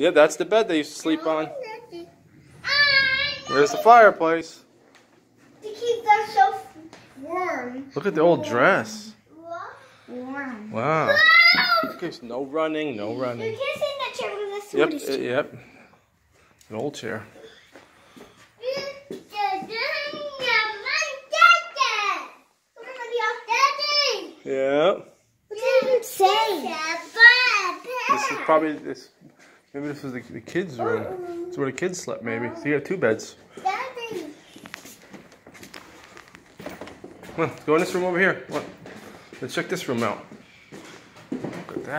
Yeah, that's the bed they used to sleep on. Where's the fireplace? To keep them so warm. Look at the old dress. Warm. Wow. So no running, no running. kissing the chair with Yep, uh, chair. yep. An old chair. Yeah. What did it say? This is probably this. Maybe this was the, the kids' room. It's where the kids slept, maybe. So you got two beds. Daddy. Come on, let's go in this room over here. Let's check this room out. Look at that.